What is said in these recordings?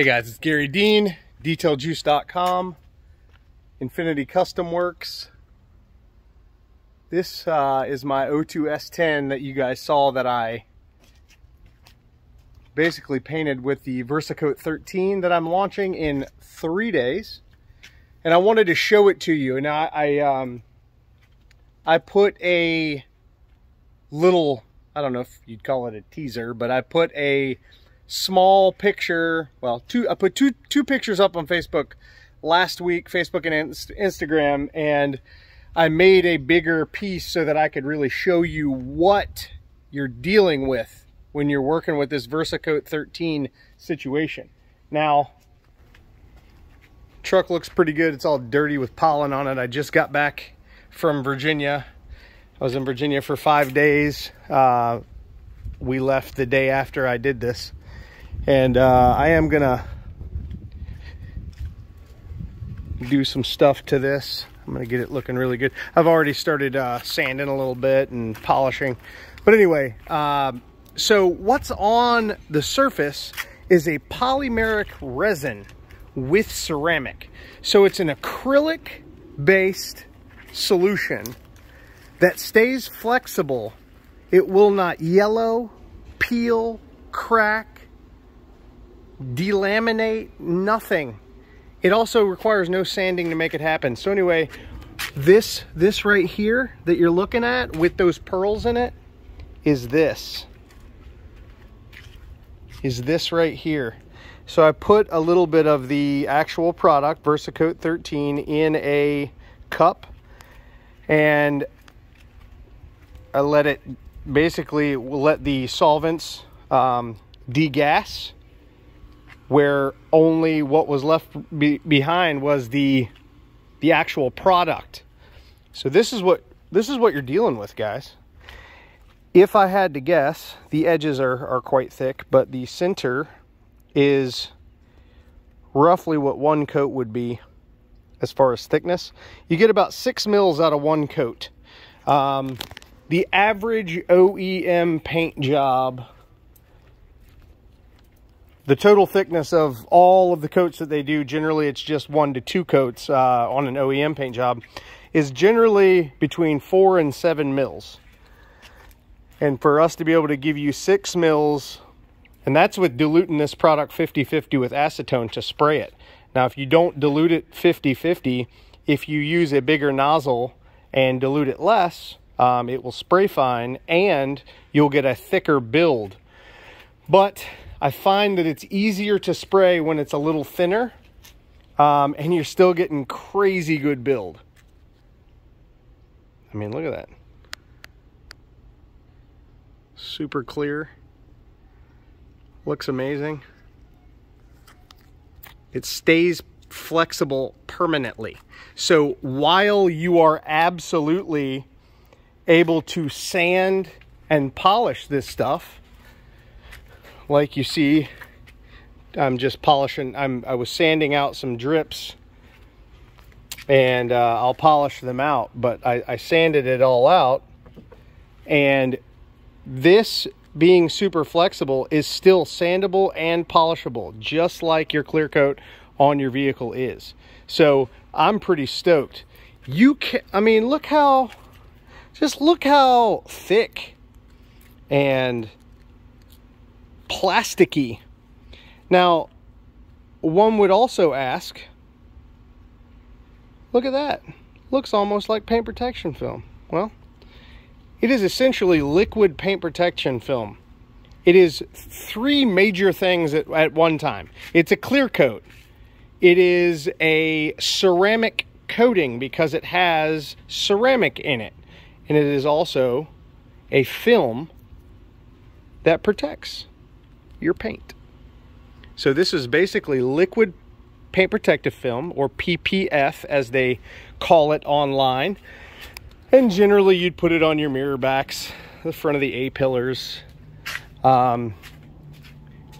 Hey guys, it's Garry Dean, detailjuice.com, Infinity Custom Works. This uh, is my O2 S10 that you guys saw that I basically painted with the VersaCoat 13 that I'm launching in three days. And I wanted to show it to you. And I, I, um, I put a little, I don't know if you'd call it a teaser, but I put a small picture. Well, two. I put two two pictures up on Facebook last week, Facebook and Instagram, and I made a bigger piece so that I could really show you what you're dealing with when you're working with this VersaCoat 13 situation. Now, truck looks pretty good. It's all dirty with pollen on it. I just got back from Virginia. I was in Virginia for five days. Uh, we left the day after I did this and uh, I am gonna do some stuff to this. I'm gonna get it looking really good. I've already started uh, sanding a little bit and polishing. But anyway um, so what's on the surface is a polymeric resin with ceramic. So it's an acrylic based solution that stays flexible. It will not yellow peel crack delaminate, nothing. It also requires no sanding to make it happen. So anyway, this, this right here that you're looking at with those pearls in it is this. Is this right here. So I put a little bit of the actual product, VersaCoat 13, in a cup and I let it basically let the solvents um, degas where only what was left be behind was the the actual product. So this is what this is what you're dealing with, guys. If I had to guess, the edges are, are quite thick, but the center is roughly what one coat would be as far as thickness. You get about six mils out of one coat. Um, the average OEM paint job the total thickness of all of the coats that they do, generally it's just one to two coats uh, on an OEM paint job, is generally between four and seven mils. And for us to be able to give you six mils, and that's with diluting this product 50-50 with acetone to spray it. Now, if you don't dilute it 50-50, if you use a bigger nozzle and dilute it less, um, it will spray fine and you'll get a thicker build. But I find that it's easier to spray when it's a little thinner um, and you're still getting crazy good build. I mean, look at that. Super clear. Looks amazing. It stays flexible permanently. So while you are absolutely able to sand and polish this stuff, like you see, I'm just polishing, I'm, I was sanding out some drips and uh, I'll polish them out, but I, I sanded it all out and this being super flexible is still sandable and polishable, just like your clear coat on your vehicle is. So I'm pretty stoked. You can, I mean, look how, just look how thick and plasticky. Now, one would also ask, look at that. Looks almost like paint protection film. Well, it is essentially liquid paint protection film. It is three major things at, at one time. It's a clear coat. It is a ceramic coating because it has ceramic in it. And it is also a film that protects your paint. So this is basically liquid paint protective film or PPF as they call it online. And generally you'd put it on your mirror backs, the front of the A-pillars, um,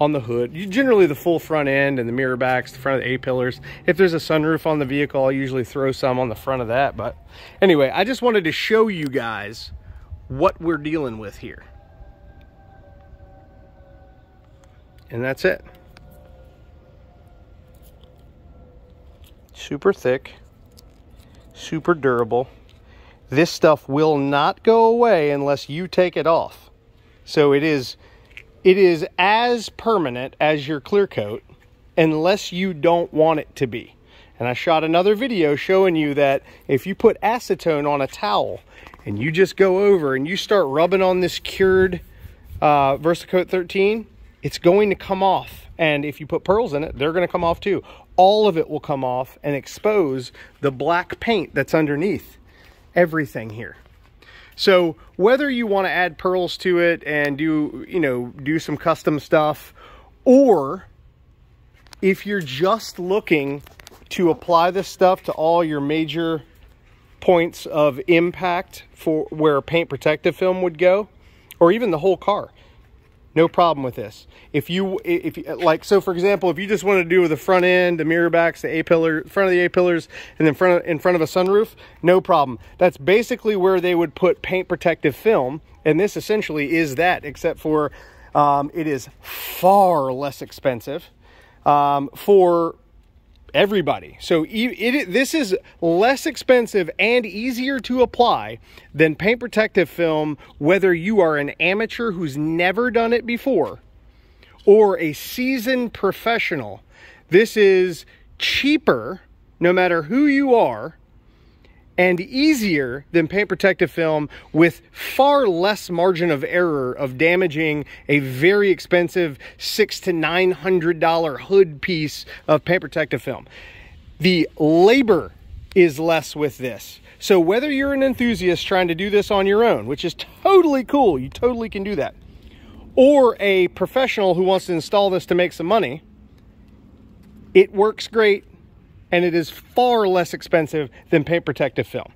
on the hood. You, generally the full front end and the mirror backs, the front of the A-pillars. If there's a sunroof on the vehicle, I'll usually throw some on the front of that. But anyway, I just wanted to show you guys what we're dealing with here. And that's it. super thick, super durable. This stuff will not go away unless you take it off. So it is it is as permanent as your clear coat unless you don't want it to be. And I shot another video showing you that if you put acetone on a towel and you just go over and you start rubbing on this cured uh, VersaCoat 13, it's going to come off. And if you put pearls in it, they're going to come off too. All of it will come off and expose the black paint that's underneath everything here. So whether you want to add pearls to it and do, you know, do some custom stuff, or if you're just looking to apply this stuff to all your major points of impact for where paint protective film would go, or even the whole car. No problem with this. If you, if you, like, so for example, if you just want to do the front end, the mirror backs, the A-pillar, front of the A-pillars, and then front of, in front of a sunroof, no problem. That's basically where they would put paint protective film, and this essentially is that, except for um, it is far less expensive um, for everybody. So it, it, this is less expensive and easier to apply than paint protective film, whether you are an amateur who's never done it before or a seasoned professional. This is cheaper, no matter who you are, and easier than paint protective film with far less margin of error of damaging a very expensive six to nine hundred dollar hood piece of paint protective film. The labor is less with this. So whether you're an enthusiast trying to do this on your own, which is totally cool, you totally can do that, or a professional who wants to install this to make some money, it works great and it is far less expensive than paint protective film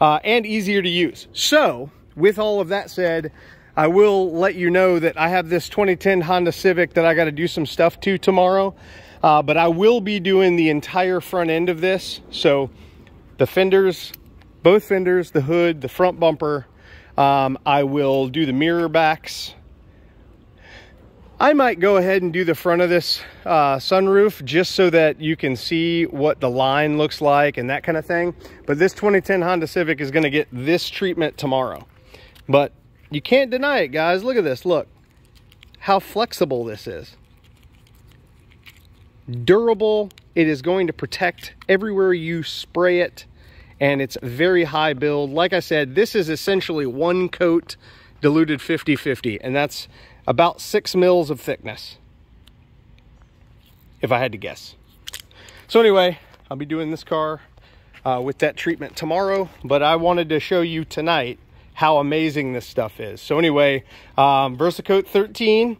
uh, and easier to use. So with all of that said, I will let you know that I have this 2010 Honda Civic that I got to do some stuff to tomorrow. Uh, but I will be doing the entire front end of this. So the fenders, both fenders, the hood, the front bumper. Um, I will do the mirror backs, I might go ahead and do the front of this uh, sunroof just so that you can see what the line looks like and that kind of thing. But this 2010 Honda Civic is going to get this treatment tomorrow. But you can't deny it, guys. Look at this. Look how flexible this is. Durable. It is going to protect everywhere you spray it. And it's very high build. Like I said, this is essentially one coat diluted 50-50. And that's about six mils of thickness, if I had to guess. So anyway, I'll be doing this car uh, with that treatment tomorrow, but I wanted to show you tonight how amazing this stuff is. So anyway, um, VersaCoat 13,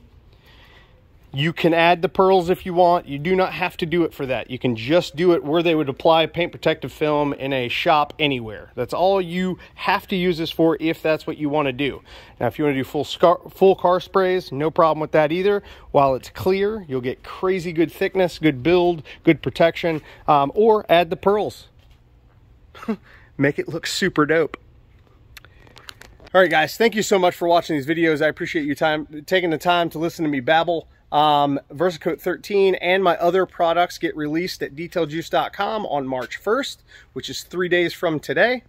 you can add the pearls if you want. You do not have to do it for that. You can just do it where they would apply paint protective film in a shop anywhere. That's all you have to use this for if that's what you want to do. Now, if you want to do full, scar full car sprays, no problem with that either. While it's clear, you'll get crazy good thickness, good build, good protection, um, or add the pearls. Make it look super dope. All right, guys, thank you so much for watching these videos. I appreciate you time taking the time to listen to me babble. Um, VersaCoat 13 and my other products get released at detailjuice.com on March 1st, which is three days from today.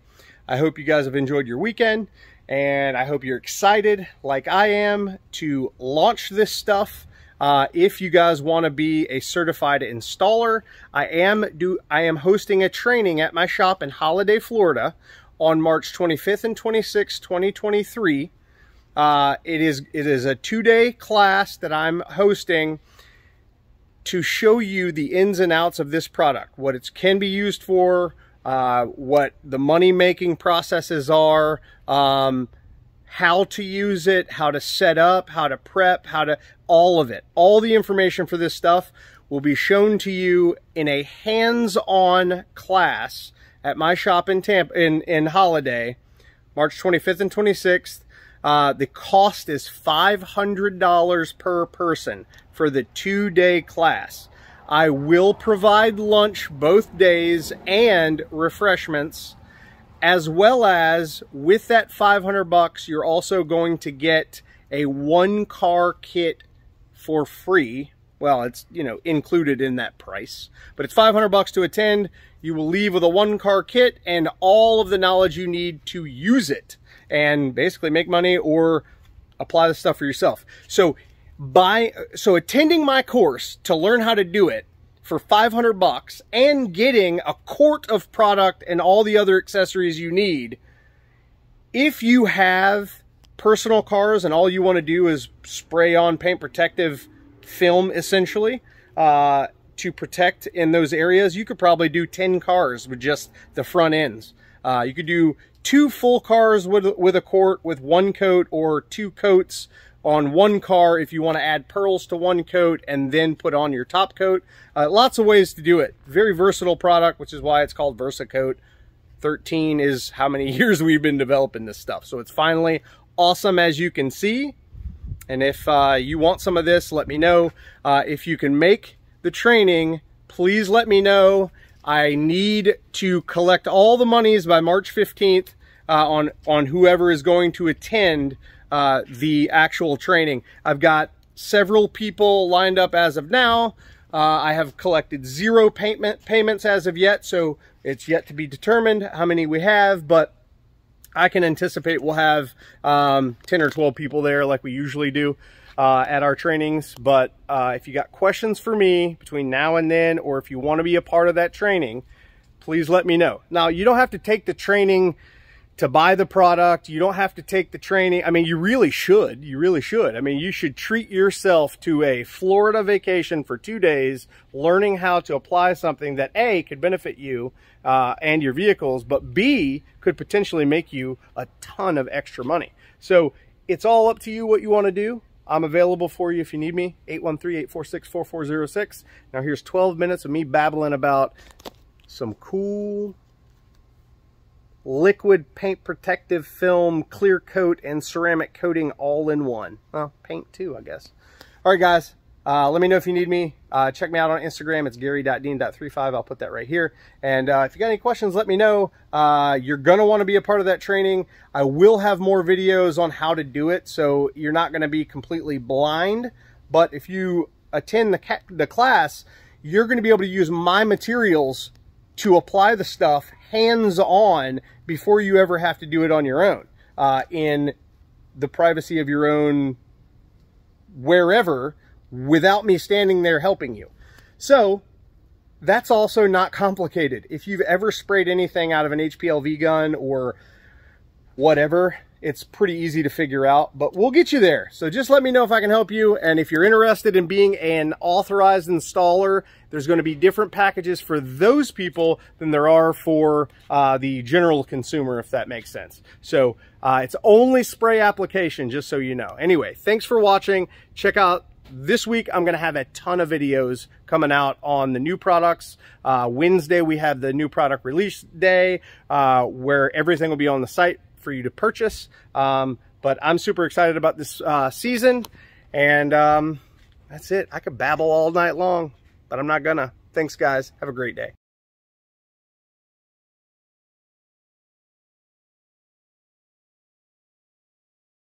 I hope you guys have enjoyed your weekend and I hope you're excited like I am to launch this stuff. Uh, if you guys want to be a certified installer, I am do I am hosting a training at my shop in Holiday, Florida on March 25th and 26th, 2023 uh, it is it is a two-day class that I'm hosting to show you the ins and outs of this product, what it can be used for, uh, what the money-making processes are, um, how to use it, how to set up, how to prep, how to, all of it. All the information for this stuff will be shown to you in a hands-on class at my shop in Tampa, in, in Holiday, March 25th and 26th. Uh, the cost is $500 per person for the two-day class. I will provide lunch both days and refreshments, as well as with that 500 bucks, you're also going to get a one car kit for free well, it's, you know, included in that price. But it's 500 bucks to attend. You will leave with a one car kit and all of the knowledge you need to use it and basically make money or apply the stuff for yourself. So by, so attending my course to learn how to do it for 500 bucks and getting a quart of product and all the other accessories you need. If you have personal cars and all you want to do is spray on paint protective film essentially uh, to protect in those areas, you could probably do 10 cars with just the front ends. Uh, you could do two full cars with, with a quart with one coat or two coats on one car if you want to add pearls to one coat and then put on your top coat. Uh, lots of ways to do it. Very versatile product, which is why it's called VersaCoat. 13 is how many years we've been developing this stuff. So it's finally awesome as you can see. And if uh, you want some of this, let me know. Uh, if you can make the training, please let me know. I need to collect all the monies by March 15th uh, on, on whoever is going to attend uh, the actual training. I've got several people lined up as of now. Uh, I have collected zero payment payments as of yet, so it's yet to be determined how many we have, but I can anticipate we'll have um, 10 or 12 people there like we usually do uh, at our trainings. But uh, if you got questions for me between now and then, or if you want to be a part of that training, please let me know. Now, you don't have to take the training to buy the product. You don't have to take the training. I mean, you really should. You really should. I mean, you should treat yourself to a Florida vacation for two days, learning how to apply something that A, could benefit you uh, and your vehicles, but B, could potentially make you a ton of extra money. So it's all up to you what you want to do. I'm available for you if you need me, 813-846-4406. Now here's 12 minutes of me babbling about some cool liquid paint protective film, clear coat, and ceramic coating all in one. Well, paint too, I guess. All right, guys. Uh, let me know if you need me. Uh, check me out on Instagram. It's garry.dean.35. I'll put that right here. And uh, if you got any questions, let me know. Uh, you're going to want to be a part of that training. I will have more videos on how to do it, so you're not going to be completely blind. But if you attend the, the class, you're going to be able to use my materials to apply the stuff hands-on before you ever have to do it on your own uh, in the privacy of your own wherever without me standing there helping you. So that's also not complicated. If you've ever sprayed anything out of an HPLV gun or whatever, it's pretty easy to figure out, but we'll get you there. So just let me know if I can help you. And if you're interested in being an authorized installer, there's going to be different packages for those people than there are for uh, the general consumer, if that makes sense. So uh, it's only spray application, just so you know. Anyway, thanks for watching. Check out this week I'm going to have a ton of videos coming out on the new products. Uh, Wednesday we have the new product release day uh, where everything will be on the site for you to purchase. Um, but I'm super excited about this uh, season. And um, that's it. I could babble all night long, but I'm not gonna. Thanks, guys. Have a great day.